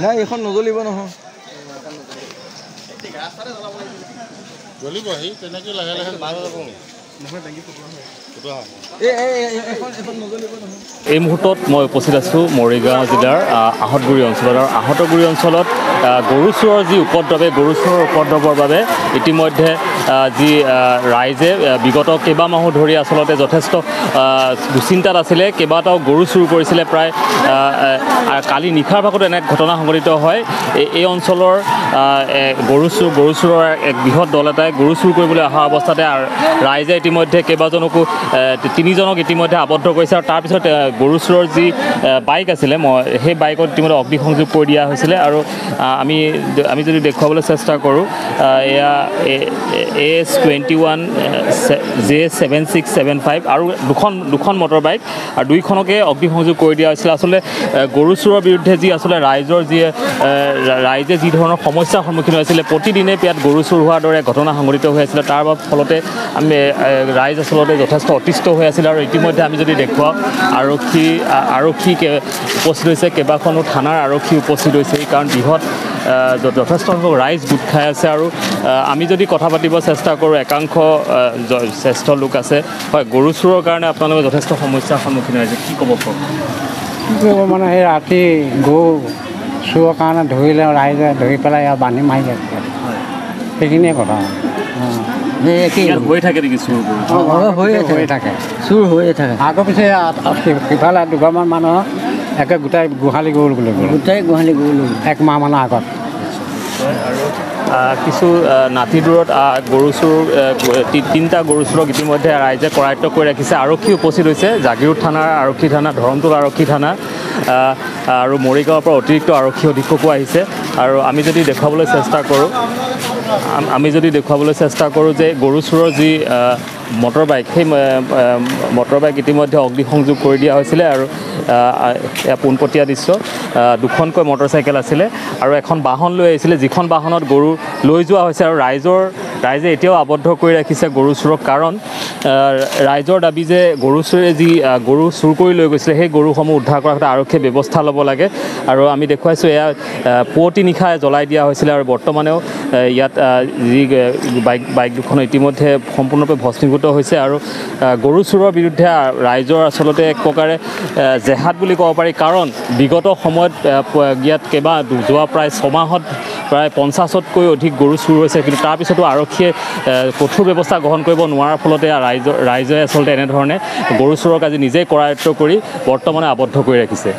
নাই এইখন নজ্বলিব নহয়। জ্বলিব সি তেনেকৈ লাহে লাহে এই এই এই- এই মুহূৰ্তত মই উপস্থিত আছোঁ মৰিগাঁও জিলাৰ আহ, আহঁতগুৰি অঞ্চলত। আৰু আহঁতগুৰি অঞ্চলত গৰু চোৰৰ যি উপদ্ৰৱে গৰু চোৰৰ উপদ্ৰৱৰ বাবে ইতিমধ্যে যি ৰাইজে বিগত কেইবামাহো ধৰি আচলতে যথেষ্ট আহ, দুশ্চিন্তাত আছিলে। কেইবাটাও গৰু চুৰ কৰিছিলে প্ৰায় কালি নিশাৰ ভাগত এনে ঘটনা সংঘটিত হয়। এই- এই অঞ্চলৰ গৰু চুৰ গৰু চোৰৰ এক বৃহৎ দল এটাই গৰু চুৰ কৰিবলৈ অহা অৱস্থাতে ৰাইজে ইতিমধ্যে কেইবাজনকো তিনিজনক ইতিমধ্যে আবদ্ধ কৰিছে আৰু তাৰপিছত এ, গৰু চোৰৰ যি বাইক আছিলে মই সেই বাইকত ইতিমধ্যে অগ্নিসংযোগ কৰি দিয়া হৈছিলে আৰু আমি আমি যদি দেখুৱাবলৈ চেষ্টা কৰোঁ এয়া A S twenty one J seven six seven five আৰু দুখন দুখন মটৰ বাইক আৰু দুইখনকে অগ্নিসংযোগ কৰি দিয়া হৈছিলে। আচলতে এ, গৰু চোৰৰ বিৰুদ্ধে যি আচলতে ৰাইজৰ যি ৰাইজে যি ধৰণৰ সমস্যাৰ সন্মুখীন হৈছিলে প্ৰতিদিনে ইয়াত গৰু চুৰ হোৱাৰ দৰে ঘটনা সংঘটিত হৈ আছিলে। তাৰ ফলতে আমি ৰাইজ আচলতে যথেষ্ট অতিষ্ঠ হৈ আছিলে আৰু ইতিমধ্যে আমি যদি দেখুৱাওঁ আৰক্ষী আৰক্ষী উপস্থিত হৈছে কেইবাখনো থানাৰ আৰক্ষী উপস্থিত হৈছে। কাৰণ বৃহৎ যথেষ্ট সংখ্যক ৰাইজ গোট খাই আছে আৰু আমি যদি কথা পাতিব চেষ্টা কৰোঁ একাংশ জ্যেষ্ঠ লোক আছে। হয় গৰু চোৰৰ কাৰণে আপোনালোকে যথেষ্ট সমস্যাৰ সন্মুখীন হৈছে কি ক'ব কৰিব মানে সেই ৰাতি গৰু চোৰৰ কাৰণে ধৰিলে ৰাইজে ধৰি পেলাই বান্ধি মাৰি আছে সেইখিনিয়ে কথা। হৈ থাকে নেকি চুৰ? গৰু হৈয়ে থাকে চুৰ হৈয়ে থাকে। আগৰ পিছে আ- আ- সি- সিফালে দুঘৰমান মানুহৰ একে গোটাই গোহালি গৰু বুলি গ'ল। গোটেই গোহালি গৰু লৈ এক মাহ মানৰ আগত। আৰু কিছু নাতি দূৰত গৰু চুৰ তিনিটা গৰু চোৰক ইতিমধ্যে ৰাইজে কৰায়ত্ব কৰি ৰাখিছে। আৰক্ষী উপস্থিত হৈছে জাগিৰোড থানাৰ আৰক্ষী থানা ধৰমটোল আৰক্ষী থানা আৰু মৰিগাঁৱৰ পৰা অতিৰিক্ত আৰক্ষী অধীক্ষকো আহিছে। আৰু আমি যদি দেখুৱাবলৈ চেষ্টা কৰোঁ আম- যদি দেখুৱাবলৈ চেষ্টা কৰোঁ যে গৰু চোৰৰ যি মটৰ বাইক সেই মটৰ বাইক ইতিমধ্যে অগ্নিসংযোগ কৰি দিয়া হৈছিলে আৰু এয়া পোনপটীয়া দৃশ্য দুখনকৈ মটৰ চাইকেল আছিলে আৰু এখন বাহন লৈ আহিছিলে যিখন বাহনত গৰু লৈ যোৱা হৈছে আৰু ৰাইজৰ ৰাইজে এতিয়াও আবদ্ধ কৰি ৰাখিছে গৰু চোৰক। কাৰণ ৰাইজৰ দাবী যে গৰু চোৰে যি গৰু চুৰ কৰি লৈ গৈছিলে সেই গৰুসমূহ উদ্ধাৰ কৰাৰ ক্ষেত্ৰত আৰক্ষীয়ে ব্যৱস্থা ল'ব লাগে। আৰু আমি দেখুৱাইছোঁ এয়া পুৱতি নিশাই জ্বলাই দিয়া হৈছিলে আৰু বৰ্তমানেও ইয়াত যি বাইক বাইক দুখন ইতিমধ্যে সম্পূৰ্ণৰূপে ভস্মীভূত হৈছে। আৰু গৰু চোৰৰ বিৰুদ্ধে ৰাইজৰ আচলতে এক প্ৰকাৰে জেহাদ বুলি ক'ব পাৰি। কাৰণ বিগত সময়ত ইয়াত কেইবা যোৱা প্ৰায় ছমাহত প্ৰায় পঞ্চাছতকৈ অধিক গৰু চুৰ হৈছে। কিন্তু তাৰপিছতো আৰক্ষীয়ে কঠোৰ ব্যৱস্থা গ্ৰহণ কৰিব নোৱাৰাৰ ফলতে ৰাইজৰ ৰাইজে আচলতে এনেধৰণে গৰু চোৰক আজি নিজেই কৰায়ত্ব কৰি বৰ্তমানে আবদ্ধ কৰি ৰাখিছে।